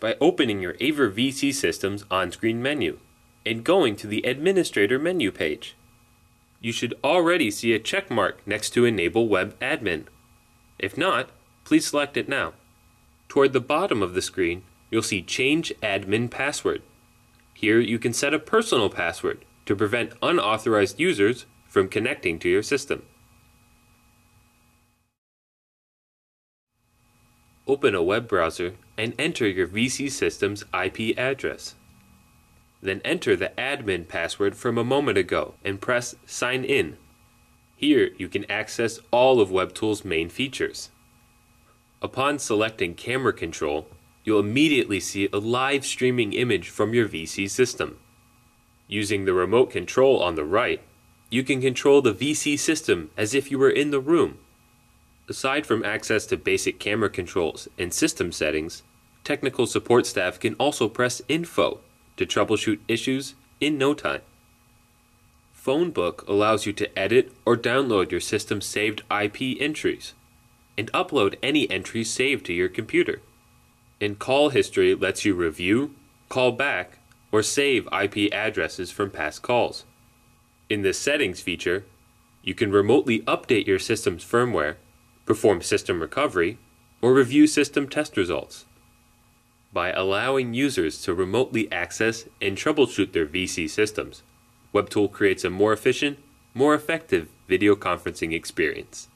by opening your AVer VC Systems on-screen menu and going to the Administrator menu page. You should already see a check mark next to Enable Web Admin. If not, please select it now. Toward the bottom of the screen, you'll see Change Admin Password. Here you can set a personal password to prevent unauthorized users from connecting to your system. Open a web browser and enter your VC system's IP address. Then enter the admin password from a moment ago and press Sign In. Here you can access all of WebTool's main features. Upon selecting Camera Control, you'll immediately see a live streaming image from your VC system. Using the remote control on the right, you can control the VC system as if you were in the room. Aside from access to basic camera controls and system settings, technical support staff can also press Info to troubleshoot issues in no time. Phonebook allows you to edit or download your system's saved IP entries and upload any entries saved to your computer. And Call History lets you review, call back, or save IP addresses from past calls. In the Settings feature, you can remotely update your system's firmware perform system recovery, or review system test results. By allowing users to remotely access and troubleshoot their VC systems, WebTool creates a more efficient, more effective video conferencing experience.